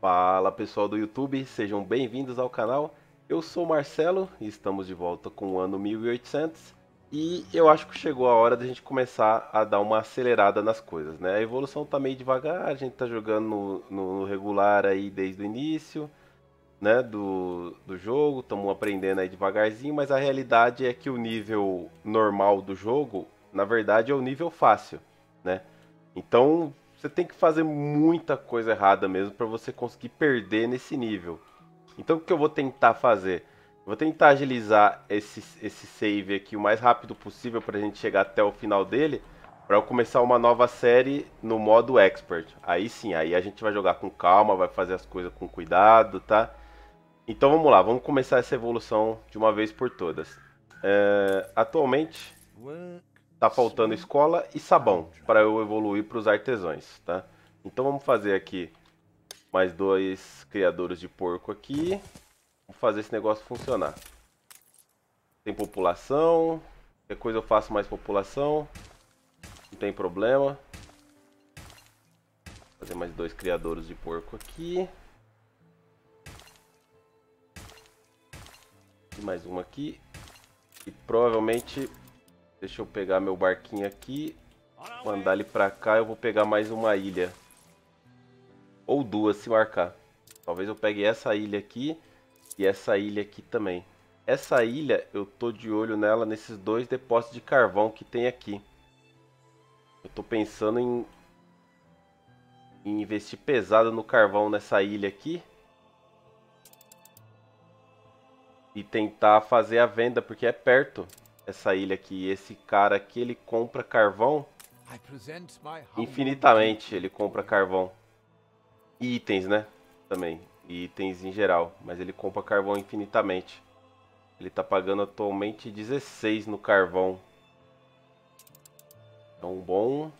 Fala pessoal do YouTube, sejam bem-vindos ao canal. Eu sou o Marcelo e estamos de volta com o ano 1800 e eu acho que chegou a hora da gente começar a dar uma acelerada nas coisas, né? A evolução tá meio devagar, a gente tá jogando no, no regular aí desde o início, né, do, do jogo, estamos aprendendo aí devagarzinho, mas a realidade é que o nível normal do jogo, na verdade, é o nível fácil, né? Então, você tem que fazer muita coisa errada mesmo para você conseguir perder nesse nível. Então, o que eu vou tentar fazer? Vou tentar agilizar esse, esse save aqui o mais rápido possível para a gente chegar até o final dele, para eu começar uma nova série no modo Expert. Aí sim, aí a gente vai jogar com calma, vai fazer as coisas com cuidado, tá? Então vamos lá, vamos começar essa evolução de uma vez por todas. É, atualmente está faltando escola e sabão para eu evoluir para os artesãos, tá? Então vamos fazer aqui mais dois criadores de porco aqui. Vamos fazer esse negócio funcionar. Tem população, coisa eu faço mais população, não tem problema. Vou fazer mais dois criadores de porco aqui. E mais um aqui. E provavelmente, deixa eu pegar meu barquinho aqui, mandar ele pra cá, eu vou pegar mais uma ilha. Ou duas se marcar. Talvez eu pegue essa ilha aqui e essa ilha aqui também. Essa ilha, eu tô de olho nela nesses dois depósitos de carvão que tem aqui. Eu tô pensando em, em investir pesado no carvão nessa ilha aqui. e tentar fazer a venda, porque é perto essa ilha aqui. Esse cara aqui, ele compra carvão infinitamente, ele compra carvão. E itens, né? Também, itens em geral, mas ele compra carvão infinitamente. Ele tá pagando atualmente 16 no carvão. É um bom...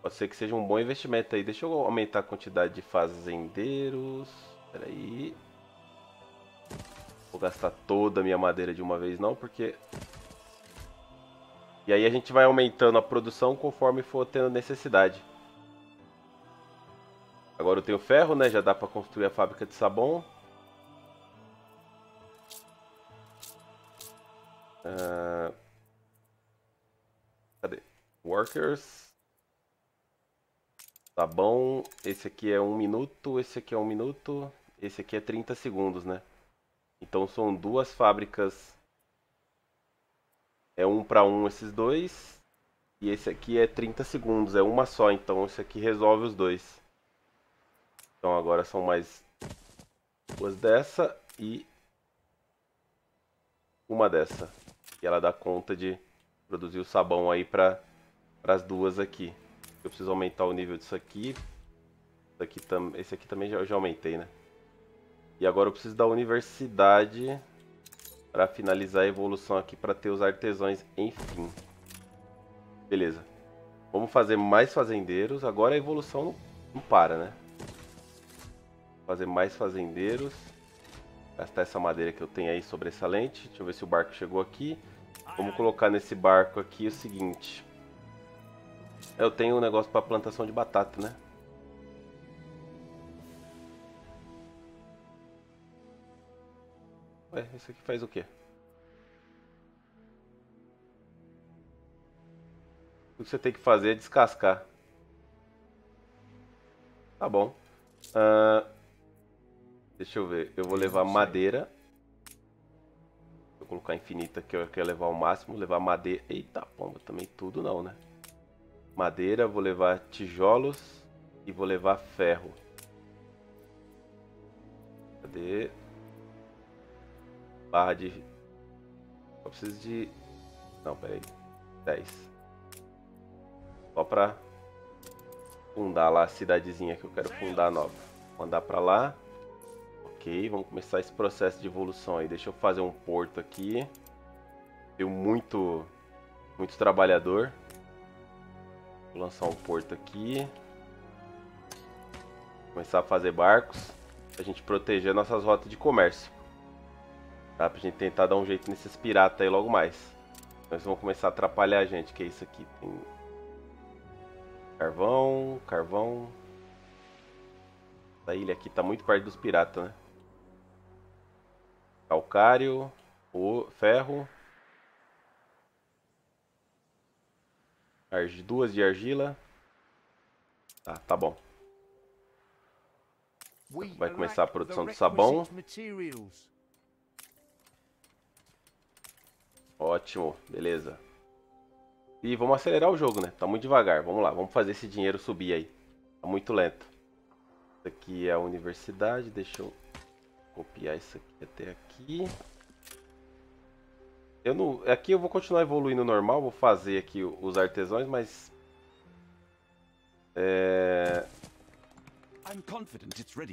Pode ser que seja um bom investimento aí. Deixa eu aumentar a quantidade de fazendeiros. Espera aí. Vou gastar toda a minha madeira de uma vez não, porque... E aí a gente vai aumentando a produção conforme for tendo necessidade. Agora eu tenho ferro, né? Já dá para construir a fábrica de sabão. Uh... Cadê? Workers. Sabão. Esse aqui é um minuto, esse aqui é um minuto. Esse aqui é 30 segundos, né? Então são duas fábricas. É um para um esses dois. E esse aqui é 30 segundos, é uma só, então esse aqui resolve os dois. Então agora são mais duas dessa e uma dessa. E ela dá conta de produzir o sabão aí para as duas aqui. Eu preciso aumentar o nível disso aqui. Esse aqui, tam, esse aqui também já, já aumentei, né? E agora eu preciso da universidade para finalizar a evolução aqui para ter os artesãos, enfim. Beleza. Vamos fazer mais fazendeiros. Agora a evolução não, não para, né? Fazer mais fazendeiros. Gastar essa madeira que eu tenho aí sobressalente. Deixa eu ver se o barco chegou aqui. Vamos colocar nesse barco aqui o seguinte. Eu tenho um negócio para plantação de batata, né? Ué, isso aqui faz o quê? O que você tem que fazer é descascar. Tá bom. Uh, deixa eu ver. Eu vou levar madeira. Vou colocar infinita que eu quero levar o máximo. Levar madeira. Eita pomba, também tudo não, né? Madeira, vou levar tijolos e vou levar ferro. Cadê? Barra de... Eu preciso de... Não, peraí. 10. Só pra fundar lá a cidadezinha que eu quero fundar nova. Mandar pra lá. Ok, vamos começar esse processo de evolução aí. Deixa eu fazer um porto aqui. Tenho muito, muito trabalhador. Vou lançar um porto aqui. Começar a fazer barcos. Pra gente proteger nossas rotas de comércio. Tá? Pra gente tentar dar um jeito nesses piratas aí logo mais. Eles vão começar a atrapalhar a gente, que é isso aqui. Tem carvão, carvão. Essa ilha aqui tá muito perto dos piratas, né? Calcário, o ferro. Arg... Duas de argila. Tá, tá bom. Vai começar a produção de sabão. Ótimo, beleza. E vamos acelerar o jogo, né? Tá muito devagar. Vamos lá, vamos fazer esse dinheiro subir aí. Tá muito lento. Isso aqui é a universidade. Deixa eu copiar isso aqui até aqui. Eu não, aqui eu vou continuar evoluindo normal, vou fazer aqui os artesãos, mas é,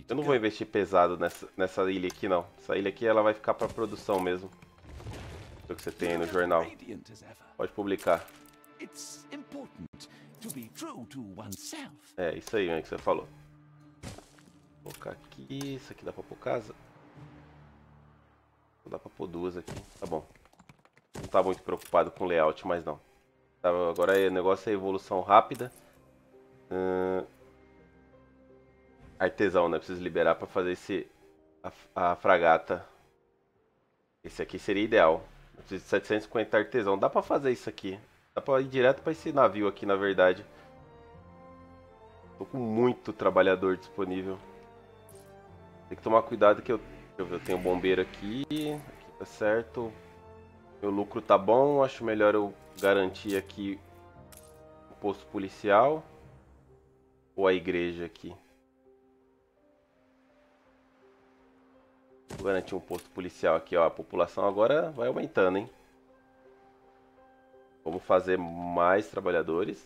eu não vou investir pesado nessa, nessa ilha aqui não. Essa ilha aqui ela vai ficar para produção mesmo. O que você tem aí no jornal. Pode publicar. É, isso aí, é que você falou. Vou colocar aqui, isso aqui dá pra pôr casa. Dá pra pôr duas aqui, tá bom. Não tá muito preocupado com layout, mas não. Tá, agora o negócio é evolução rápida. Uh, artesão, né? Preciso liberar pra fazer esse... A, a fragata. Esse aqui seria ideal. De 750 artesão. Dá pra fazer isso aqui. Dá pra ir direto pra esse navio aqui, na verdade. Tô com muito trabalhador disponível. Tem que tomar cuidado que eu, eu, eu tenho bombeiro aqui. Aqui tá certo. Meu lucro tá bom. Acho melhor eu garantir aqui o posto policial. Ou a igreja aqui. Vou garantir um posto policial aqui, ó. A população agora vai aumentando, hein? Vamos fazer mais trabalhadores.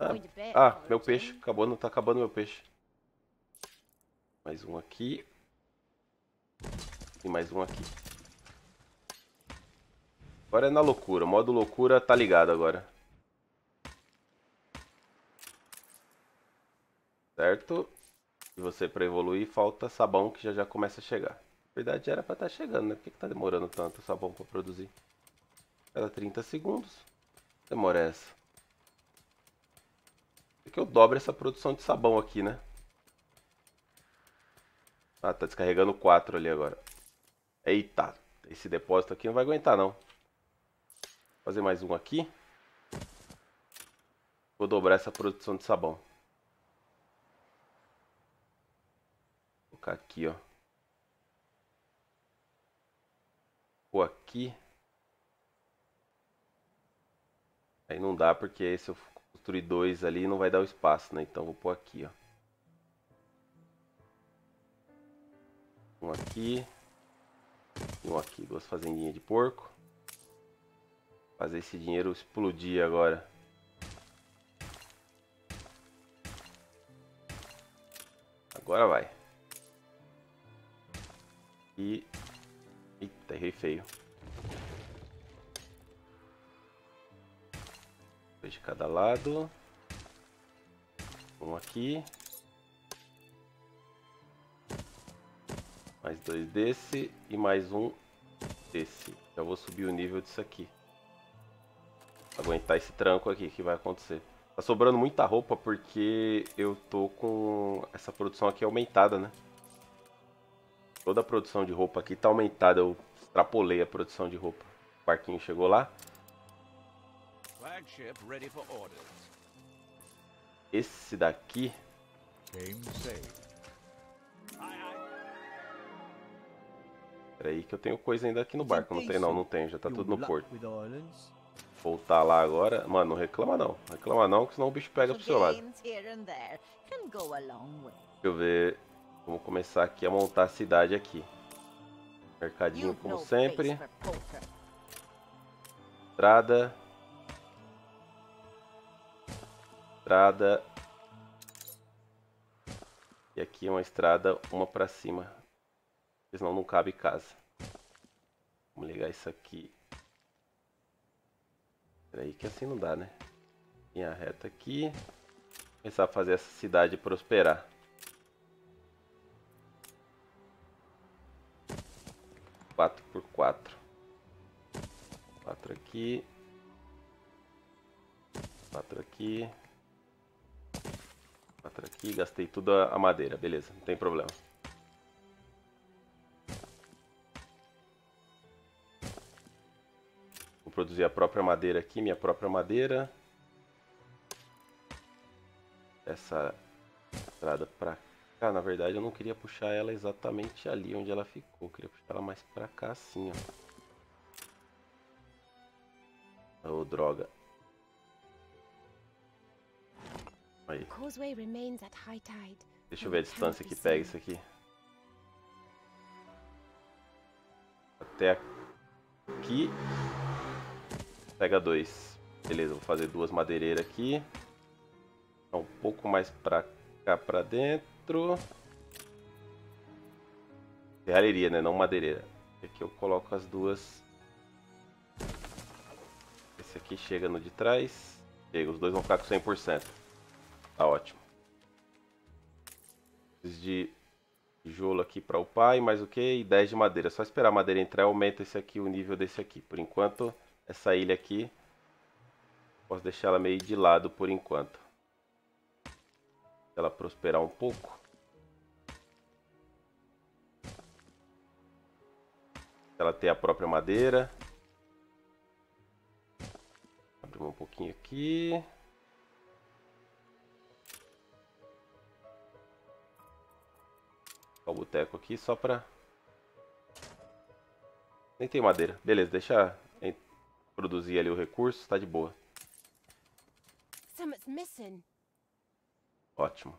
Ah, ah, meu peixe. Acabou, não tá acabando meu peixe. Mais um aqui. E mais um aqui. Agora é na loucura. O modo loucura tá ligado agora. Certo? E você para evoluir falta sabão que já já começa a chegar. Na verdade era para estar tá chegando, né? Por que, que tá demorando tanto sabão para produzir? Cada 30 segundos. Demora essa. Por que eu dobro essa produção de sabão aqui, né? Ah, tá descarregando 4 ali agora. Eita, esse depósito aqui não vai aguentar não. Vou fazer mais um aqui. Vou dobrar essa produção de sabão. Colocar aqui, ó. Vou aqui. Aí não dá porque se eu construir dois ali não vai dar o espaço, né? Então vou pôr aqui, ó. Um aqui. Um aqui. Duas fazendinhas de porco. Fazer esse dinheiro explodir agora. Agora vai. E... Eita, errei feio. Dois de cada lado. Um aqui. Mais dois desse e mais um desse. Já vou subir o nível disso aqui. Aguentar esse tranco aqui que vai acontecer. Tá sobrando muita roupa porque eu tô com essa produção aqui aumentada, né? Toda a produção de roupa aqui tá aumentada. Eu extrapolei a produção de roupa. O barquinho chegou lá. Esse daqui. Peraí que eu tenho coisa ainda aqui no barco. Não tem não, não tem. Já tá tudo no porto. Voltar lá agora. Mano, não reclama não. Reclama não, que senão o bicho pega pro seu lado. Deixa eu ver. Vamos começar aqui a montar a cidade aqui. Mercadinho como sempre. Estrada. Estrada. E aqui é uma estrada, uma para cima. Senão não cabe casa. Vamos ligar isso aqui. Peraí que assim não dá, né? Linha reta aqui. Começar a fazer essa cidade prosperar. 4 por 4 4 aqui. 4 aqui. Entra aqui, gastei tudo a madeira, beleza, não tem problema. Vou produzir a própria madeira aqui, minha própria madeira. Essa estrada pra cá, na verdade eu não queria puxar ela exatamente ali onde ela ficou. Eu queria puxar ela mais pra cá assim, ó. Ô, droga. Aí. Deixa eu ver a distância que pega isso aqui. Até aqui. Pega dois. Beleza, vou fazer duas madeireiras aqui. Um pouco mais pra cá pra dentro. Serralheria, né? Não madeireira. Aqui eu coloco as duas. Esse aqui chega no de trás. Chega, os dois vão ficar com 100%. Tá ótimo. Preciso de tijolo aqui para upar e mais o que? E 10 de madeira. Só esperar a madeira entrar aumenta esse aqui, o nível desse aqui. Por enquanto, essa ilha aqui, posso deixar ela meio de lado por enquanto. Ela prosperar um pouco. Ela ter a própria madeira. Abrir um pouquinho aqui. o boteco aqui só pra... Nem tem madeira. Beleza, deixa produzir ali o recurso, tá de boa. Ótimo.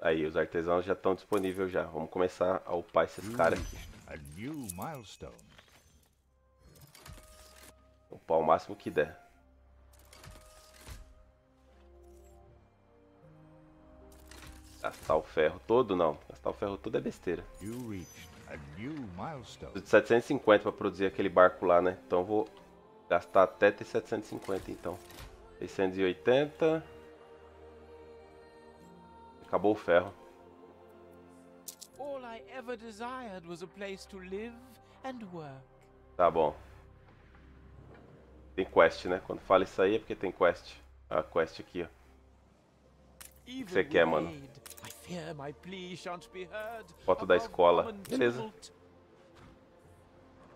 Aí, os artesãos já estão disponíveis já. Vamos começar a upar esses caras aqui. Upar o máximo que der. Gastar o ferro todo? Não. Gastar o ferro todo é besteira. Preciso de 750 para produzir aquele barco lá, né? Então vou gastar até ter 750, então. 680. Acabou o ferro. All I ever desired was a place to live and work. Tá bom. Tem quest, né? Quando fala isso aí é porque tem quest. A quest aqui, ó. Even você quer, mano? Foto da escola. Beleza. tumult.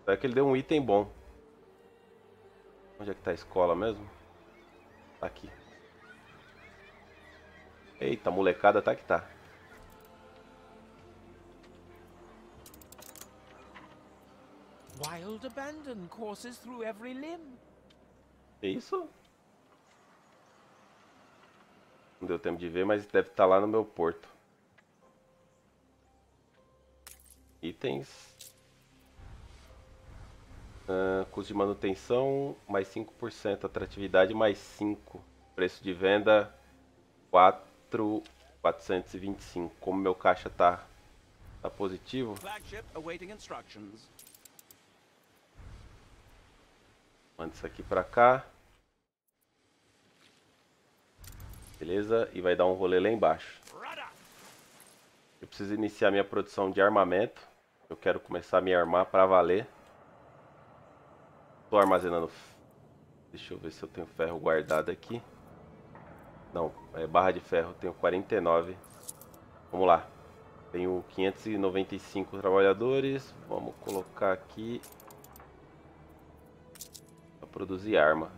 É que ele deu um item bom. Onde é que tá a escola mesmo? Tá aqui. Eita, molecada tá que tá. Wild abandon courses through every limb. Que isso? Não deu tempo de ver, mas deve estar lá no meu porto. Itens. Ah, custo de manutenção, mais 5%. Atratividade, mais 5%. Preço de venda, 4,425. Como meu caixa tá, tá positivo. Manda isso aqui pra cá. Beleza? E vai dar um rolê lá embaixo. Eu preciso iniciar minha produção de armamento. Eu quero começar a me armar pra valer. Tô armazenando. Deixa eu ver se eu tenho ferro guardado aqui. Não, é barra de ferro, tenho 49. Vamos lá. Tenho 595 trabalhadores. Vamos colocar aqui para produzir arma.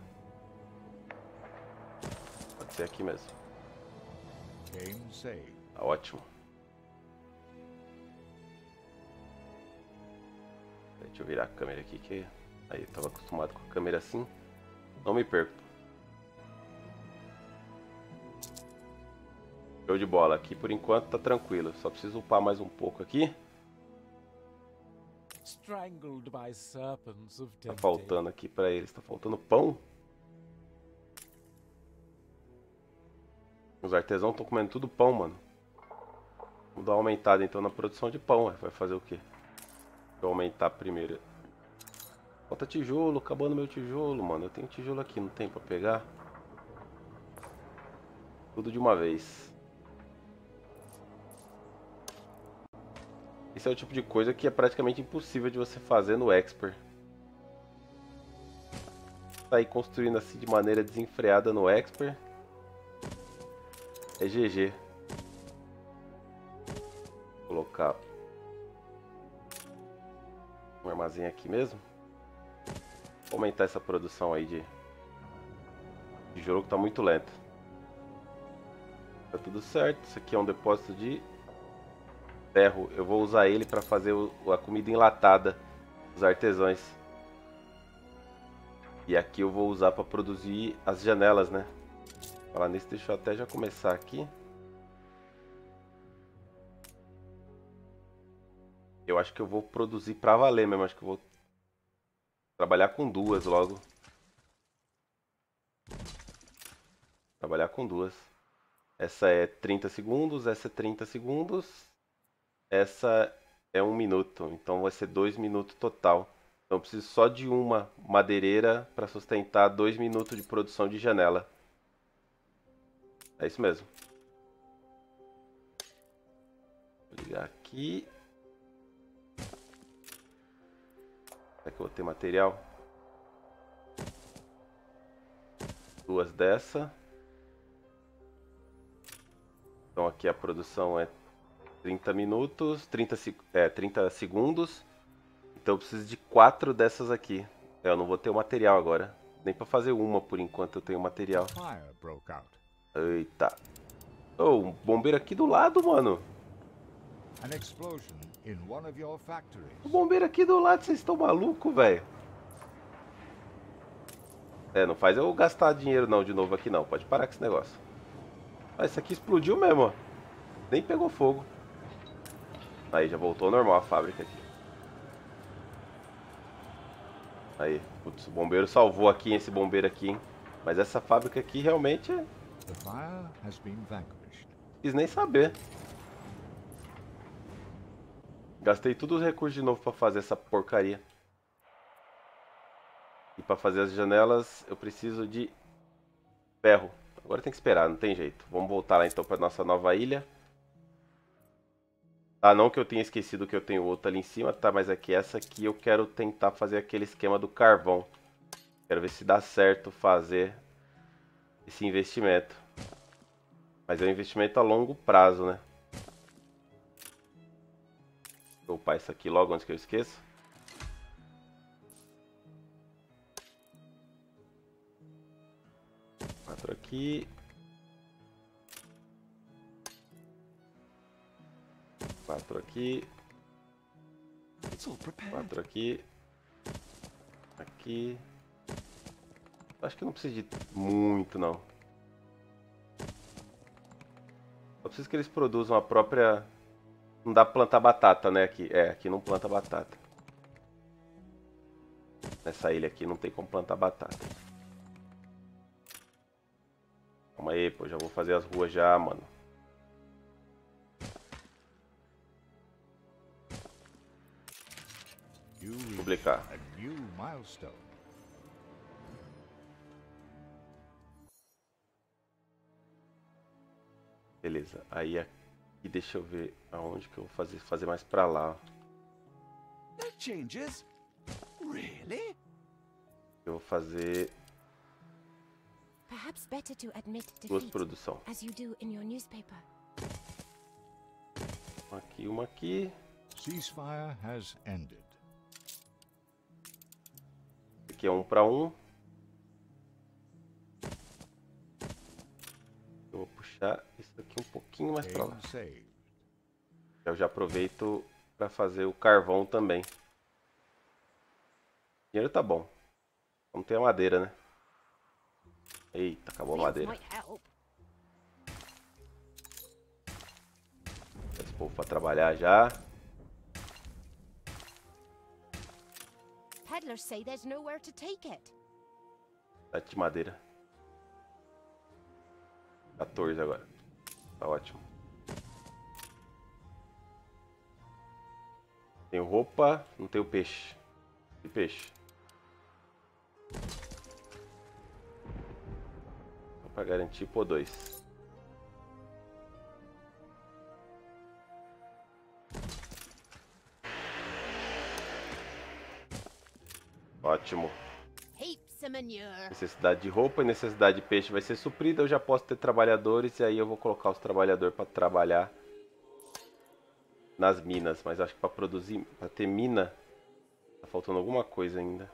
Pode ser aqui mesmo. Tá ótimo. Deixa eu virar a câmera aqui que aí eu tava acostumado com a câmera assim. Não me perco. Show de bola. Aqui por enquanto tá tranquilo. Só preciso upar mais um pouco aqui. Strangled by serpents of Tá faltando aqui pra eles. Tá faltando pão. Os artesãos estão comendo tudo pão, mano. Vamos dar uma aumentada então na produção de pão. Vai fazer o quê? Eu aumentar primeiro. Falta tijolo, acabando meu tijolo, mano. Eu tenho tijolo aqui, não tem pra pegar? Tudo de uma vez. Esse é o tipo de coisa que é praticamente impossível de você fazer no Expert. Sair construindo assim de maneira desenfreada no Expert. é GG. Vou colocar um armazém aqui mesmo. Vou aumentar essa produção aí de tijolo que tá muito lenta. Tá tudo certo. Isso aqui é um depósito de ferro. Eu vou usar ele para fazer o- a comida enlatada dos artesãos. E aqui eu vou usar para produzir as janelas, né? Falar nisso, deixa eu até já começar aqui. Eu acho que eu vou produzir pra valer mesmo. Acho que eu vou trabalhar com duas logo. Trabalhar com duas. Essa é 30 segundos, essa é 30 segundos. Essa é um minuto. Então vai ser dois minutos total. Então eu preciso só de uma madeireira para sustentar dois minutos de produção de janela. É isso mesmo. Vou ligar aqui. Será que eu vou ter material? Duas dessa. Então aqui a produção é 30 minutos, 30, seg- é, 30 segundos. Então eu preciso de quatro dessas aqui. É, eu não vou ter o material agora. Nem para fazer uma por enquanto eu tenho material. Eita. Ô, um bombeiro aqui do lado, mano. An explosion in one of your factories. O bombeiro aqui do lado, vocês estão malucos, velho? É, não faz eu gastar dinheiro não de novo aqui não. Pode parar com esse negócio. Ah, esse aqui explodiu mesmo, ó. Nem pegou fogo. Aí, já voltou ao normal a fábrica aqui. Aí, putz, o bombeiro salvou aqui, esse bombeiro aqui, hein? Mas essa fábrica aqui realmente é... Quis nem saber. Gastei todos os recursos de novo pra fazer essa porcaria. E pra fazer as janelas eu preciso de ferro. Agora tem que esperar, não tem jeito. Vamos voltar lá então pra nossa nova ilha. Ah, não que eu tenha esquecido que eu tenho outra ali em cima, tá? Mas aqui essa aqui eu quero tentar fazer aquele esquema do carvão. Quero ver se dá certo fazer esse investimento. Mas é um investimento a longo prazo, né? Vou upar isso aqui logo antes que eu esqueça. Quatro aqui. Aqui. Quatro aqui. Aqui. Acho que não precisa de muito, não. Só preciso que eles produzam a própria... Não dá pra plantar batata, né? Aqui. É, aqui não planta batata. Nessa ilha aqui não tem como plantar batata. Calma aí, pô. Já vou fazer as ruas já, mano. Milestone. Beleza. Aí aqui, deixa eu ver aonde que eu vou fazer, fazer mais pra lá. ó. No changes? Really? Eu vou fazer Perhaps better to admit duas defeat, produção. as you do in your newspaper. Uma aqui, uma aqui. Ceasefire has ended. Aqui é um para um. Eu vou puxar isso aqui um pouquinho mais para lá. Eu já aproveito para fazer o carvão também. dinheiro tá bom. Vamos ter a madeira, né? Eita, acabou a madeira. Esse povo para trabalhar já. Peddlers say there's nowhere to take it. Sete de madeira. 14 agora. Tá ótimo. Tenho roupa, não tenho peixe. E peixe? Só pra garantir por dois. Ótimo. Necessidade de roupa e necessidade de peixe vai ser suprida. Eu já posso ter trabalhadores e aí eu vou colocar os trabalhadores para trabalhar nas minas. Mas acho que para produzir, para ter mina, tá faltando alguma coisa ainda.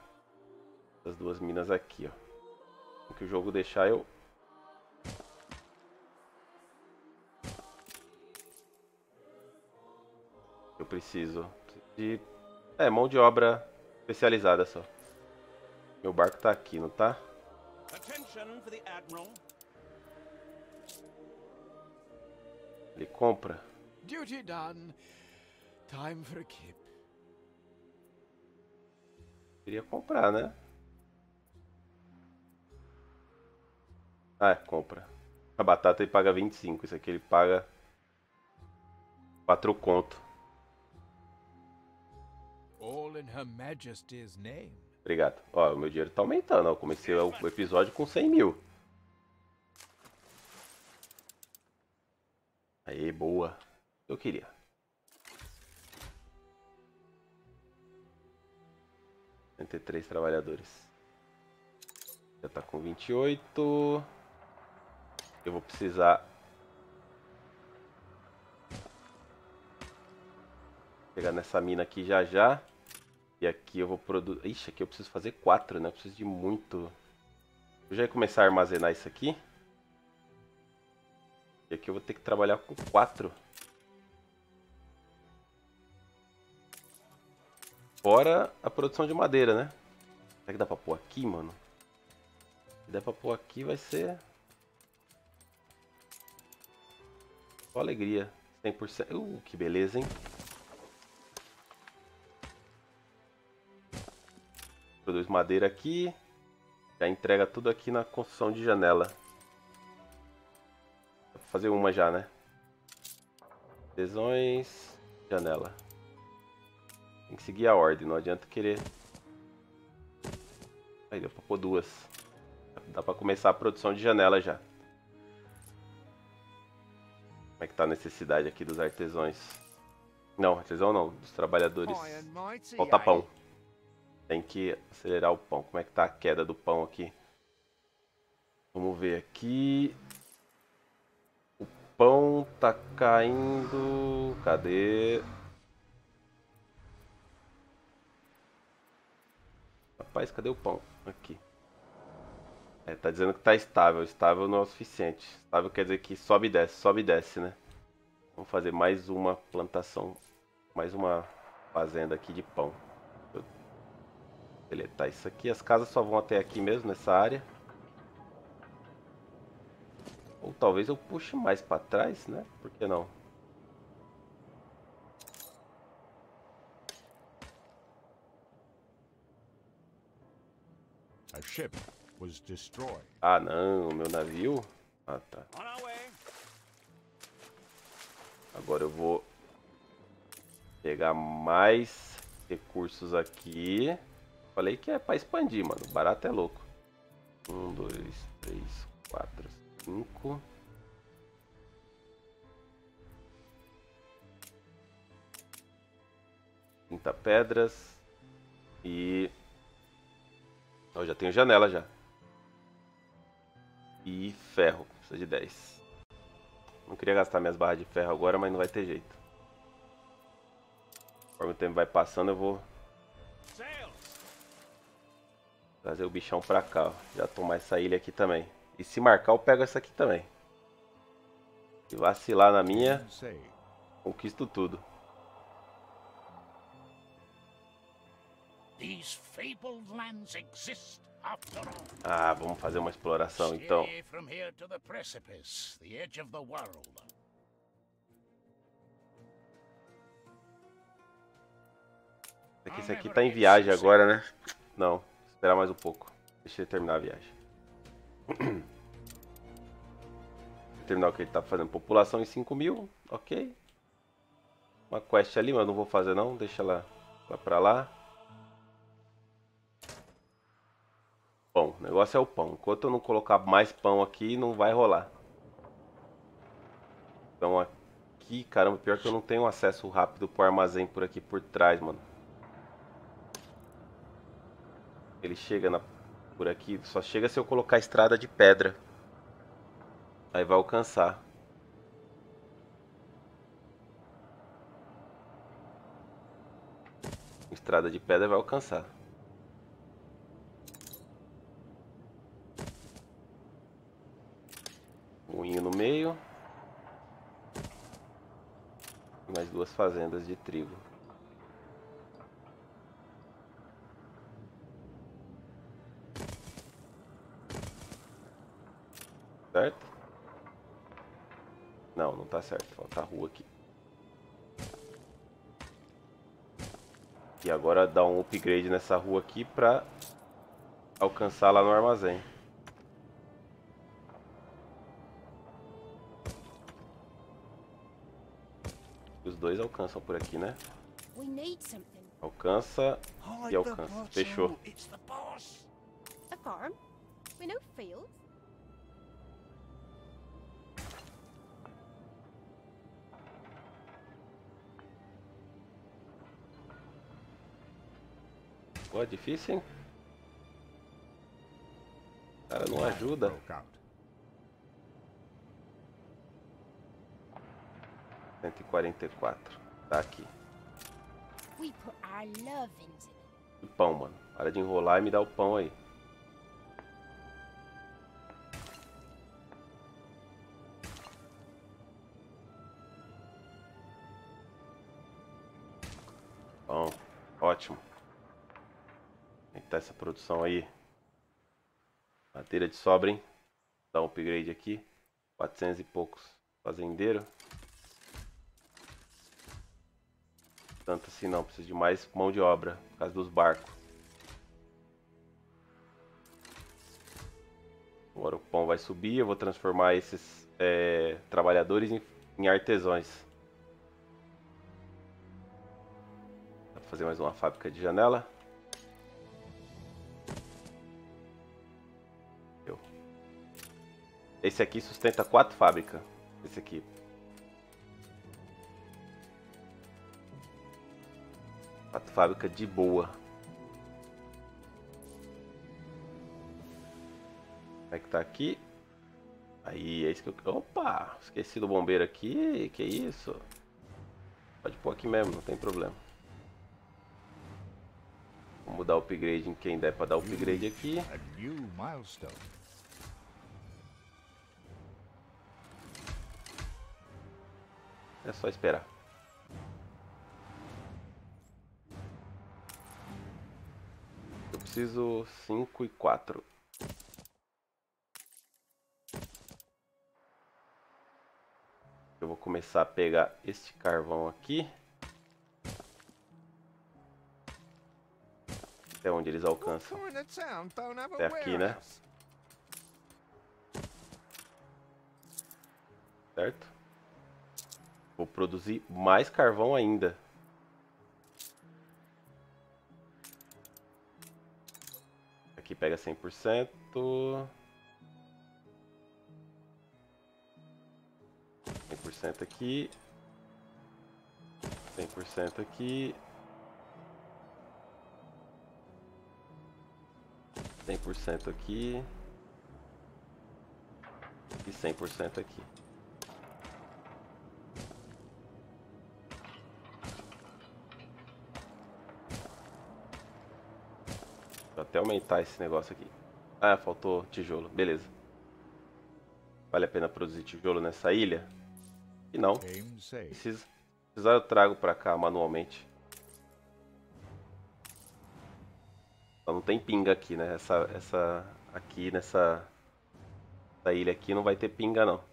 Essas duas minas aqui, ó. O que o jogo deixar eu Eu preciso de é mão de obra especializada só. Meu barco tá aqui, não tá? Ele compra. Duty done. Time for a kip. Queria comprar, né? Ah, é, compra. A batata ele paga 25, isso aqui ele paga 4 conto. All in Her Majesty's name. Obrigado. Ó, o meu dinheiro tá aumentando. Eu comecei o episódio com 100 mil. Aí, boa. Eu queria. Três trabalhadores. Já tá com 28. Eu vou precisar... Pegar nessa mina aqui já já. E aqui eu vou produzir... Ixi, aqui eu preciso fazer quatro, né? Eu preciso de muito... Eu já ia começar a armazenar isso aqui. E aqui eu vou ter que trabalhar com quatro. Fora a produção de madeira, né? Será que dá pra pôr aqui, mano? Se der pra pôr aqui vai ser... Só alegria. 100%. Uh, que beleza, hein? Produz madeira aqui. Já entrega tudo aqui na construção de janela. Dá pra fazer uma já, né? Tesões. Janela. Tem que seguir a ordem, não adianta querer. Aí deu pra pôr duas. Dá pra começar a produção de janela já. Como é que tá a necessidade aqui dos artesãos? Não, artesão não, dos trabalhadores. Falta pão. Tem que acelerar o pão. Como é que tá a queda do pão aqui? Vamos ver aqui. O pão tá caindo. Cadê? Rapaz, cadê o pão? Aqui. É, tá dizendo que tá estável. Estável não é o suficiente. Estável quer dizer que sobe e desce, sobe e desce, né? Vamos fazer mais uma plantação. Mais uma fazenda aqui de pão. Beleza, tá isso aqui. As casas só vão até aqui mesmo, nessa área. Ou talvez eu puxe mais pra trás, né? Por que não? A ship was destroyed. Ah, não, meu navio. Ah, tá. Agora eu vou pegar mais recursos aqui. Falei que é pra expandir, mano. Barato é louco. Um, dois, três, quatro, cinco. Trinta pedras. E. Eu já tenho janela já. E ferro. Precisa de 10. Não queria gastar minhas barras de ferro agora, mas não vai ter jeito. Conforme o tempo vai passando, eu vou trazer o bichão pra cá. ó. Já tomar essa ilha aqui também. E se marcar, eu pego essa aqui também. Se vacilar na minha, conquisto tudo. Ah, vamos fazer uma exploração então. World. Esse aqui, tá em viagem agora, né? Não, esperar mais um pouco. Deixa ele terminar a viagem. terminar o que ele tá fazendo. População em 5 mil, ok. Uma quest ali, mas não vou fazer não. Deixa ela lá pra lá. Pão, o negócio é o pão. Enquanto eu não colocar mais pão aqui, não vai rolar. Então aqui, caramba, pior que eu não tenho acesso rápido pro armazém por aqui por trás, mano. Ele chega na, por aqui. Só chega se eu colocar estrada de pedra. Aí vai alcançar. Estrada de pedra vai alcançar. Moinho no meio. Mais duas fazendas de trigo. Certo? Não, não tá certo. Falta a rua aqui. E agora dá um upgrade nessa rua aqui pra alcançar lá no armazém. Os dois alcançam por aqui, né? We need something. Alcança e alcança. Fechou. It's the boss. A farm? We know fields. É difícil, hein? O cara não ajuda. broke out. 144. Tá aqui. We put our love into it. E pão, mano. Para de enrolar e me dá o pão aí. Bom, ótimo. Aumentar essa produção aí. Madeira de sobra, hein? Dá um upgrade aqui. 400 e poucos. Fazendeiro. Tanto assim não, preciso de mais mão de obra. Por causa dos barcos. Agora o pão vai subir, eu vou transformar esses é, trabalhadores em, em artesãos. Dá pra fazer mais uma fábrica de janela. Esse aqui sustenta quatro fábricas. Esse aqui. Quatro fábricas de boa. Como é que tá aqui? Aí, é isso que eu... Opa! Esqueci do bombeiro aqui. Que isso? Pode pôr aqui mesmo, não tem problema. Vamos dar upgrade em quem der pra dar upgrade aqui. É só esperar. Eu preciso 5 e 4. Eu vou começar a pegar este carvão aqui. Até onde eles alcançam. Até aqui, né? certo? Vou produzir mais carvão ainda. Aqui pega 100%. 100% aqui. 100% aqui. 100% aqui. E 100% aqui. Até aumentar esse negócio aqui. Ah, faltou tijolo. Beleza. Vale a pena produzir tijolo nessa ilha? E não. Precisa. Precisar eu trago pra cá manualmente. Só não tem pinga aqui, né? Essa, essa aqui nessa, essa ilha aqui não vai ter pinga não.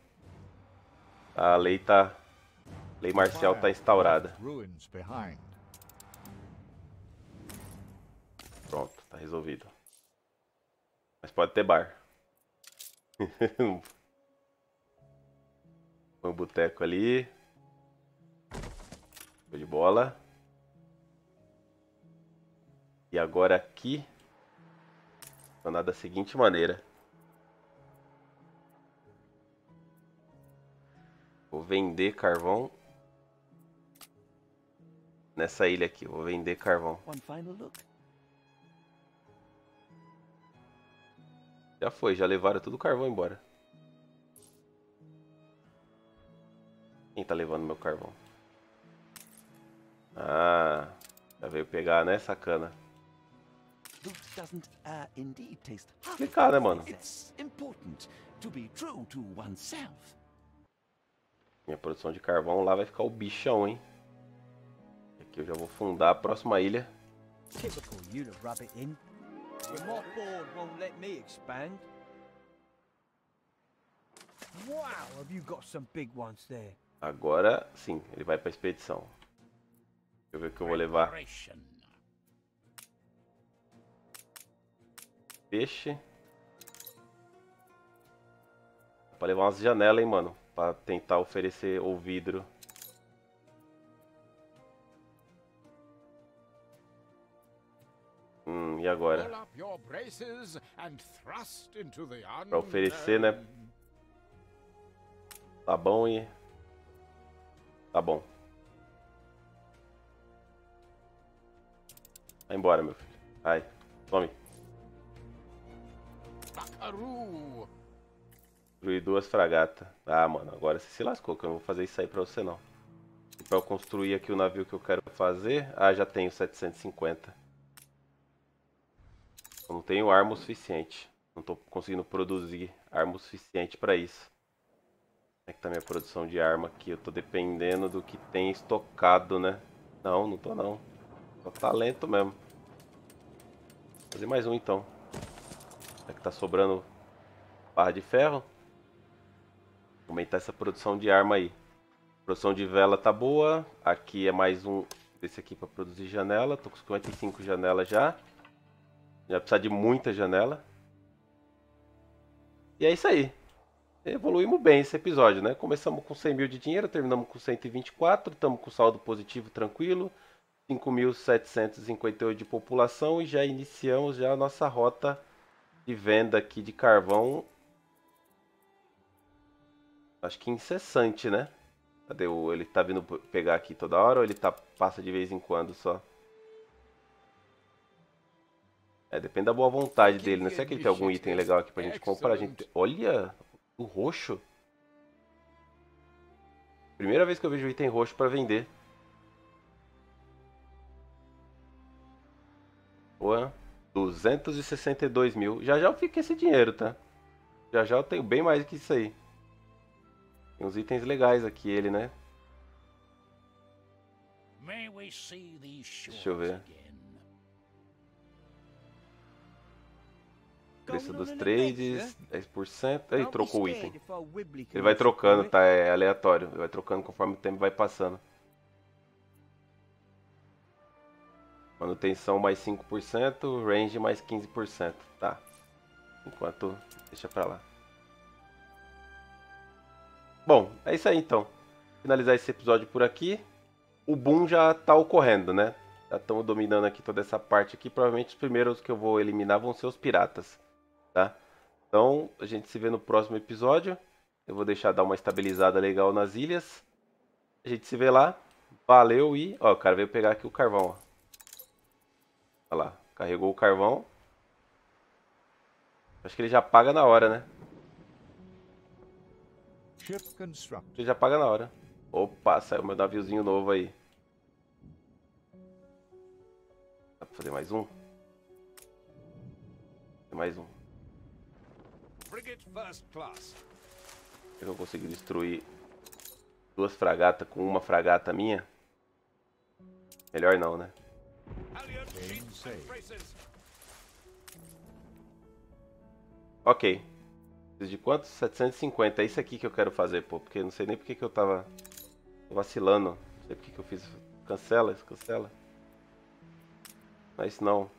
A lei tá, lei marcial tá instaurada. Ruins behind. Resolvido. Mas pode ter bar. Põe o boteco ali. Show de bola. E agora aqui. Andar da seguinte maneira. Vou vender carvão. Nessa ilha aqui, vou vender carvão. One final look. Já foi, já levaram tudo o carvão embora. Quem tá levando meu carvão? Ah, já veio pegar, né, sacana? Complicado, né, mano? Minha produção de carvão lá vai ficar o bichão, hein? Aqui eu já vou fundar a próxima ilha. Typical you to rub it in. My board won't let me expand. Wow, have you got some big ones there? Agora sim, ele vai pra expedição. Deixa eu ver o que eu vou levar. Peixe. Dá pra levar umas janelas, hein, mano. Pra tentar oferecer o vidro. Hum, e agora? Pra oferecer, né? Tá bom e. Tá bom. Vai embora, meu filho. Vai, tome. Construir duas fragatas. Ah, mano, agora você se lascou, que eu não vou fazer isso aí pra você não. E pra eu construir aqui o navio que eu quero fazer. Ah, já tenho 750. Eu não tenho arma o suficiente. Não tô conseguindo produzir arma o suficiente pra isso. Como é que tá minha produção de arma aqui? Eu tô dependendo do que tem estocado, né? Não, não tô não. Só talento mesmo. Vou fazer mais um então. Será que tá sobrando barra de ferro? Aumentar essa produção de arma aí. produção de vela tá boa. Aqui é mais um desse aqui para produzir janela. Tô com 55 janelas já. Já precisar de muita janela. E é isso aí. Evoluímos bem esse episódio, né? Começamos com 100 mil de dinheiro, terminamos com 124. Estamos com saldo positivo tranquilo. 5.758 de população e já iniciamos já a nossa rota de venda aqui de carvão. Acho que incessante, né? Cadê o... Ele tá vindo pegar aqui toda hora ou ele tá... passa de vez em quando só? É, depende da boa vontade dele, né? Será que ele tem algum item legal aqui pra gente comprar? A gente... Olha! O roxo! Primeira vez que eu vejo item roxo pra vender. Boa. 262 mil. Já já eu fico com esse dinheiro, tá? Já já eu tenho bem mais do que isso aí. Tem uns itens legais aqui, ele, né? Deixa eu ver. Preço dos trades, adventure? 10%. Aí, Don't be trocou o item. Ele vai can trocando, do tá? É aleatório. Ele vai trocando conforme o tempo vai passando. Manutenção mais 5%, range mais 15%. Tá. Enquanto. Deixa pra lá. Bom, é isso aí então. Finalizar esse episódio por aqui. O boom já tá ocorrendo, né? Já estamos dominando aqui toda essa parte aqui. Provavelmente os primeiros que eu vou eliminar vão ser os piratas. Tá? Então, a gente se vê no próximo episódio. Eu vou deixar dar uma estabilizada legal nas ilhas. A gente se vê lá. Valeu e... Ó, o cara veio pegar aqui o carvão, ó. Olha lá. Carregou o carvão. Acho que ele já paga na hora, né? Ele já paga na hora. Opa, saiu meu naviozinho novo aí. Dá pra fazer mais um? Mais um. Frigate first class. Será que eu consigo destruir duas fragatas com uma fragata minha? Melhor não, né? Ok. Preciso de quanto? 750. É isso aqui que eu quero fazer, pô. Porque eu não sei nem porque que eu tava vacilando. Não sei porque que eu fiz. Cancela, isso cancela. Isso não.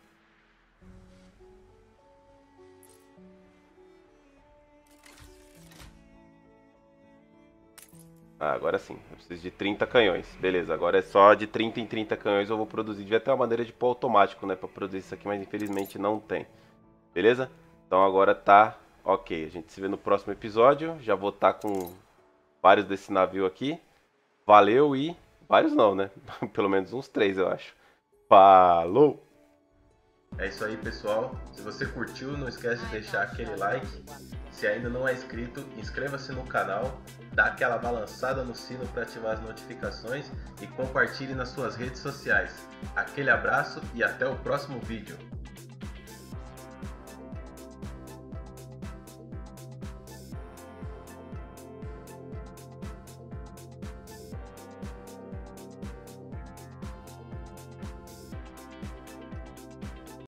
Ah, agora sim. Eu preciso de 30 canhões. Beleza, agora é só de 30 em 30 canhões eu vou produzir. Devia ter uma maneira de pôr automático, né? Pra produzir isso aqui, mas infelizmente não tem. Beleza? Então agora tá ok. A gente se vê no próximo episódio. Já vou estar com vários desse navio aqui. Valeu e. Vários não, né? Pelo menos uns três, eu acho. Falou! É isso aí, pessoal. Se você curtiu, não esquece de deixar aquele like. Se ainda não é inscrito, inscreva-se no canal, dá aquela balançada no sino para ativar as notificações e compartilhe nas suas redes sociais. Aquele abraço e até o próximo vídeo.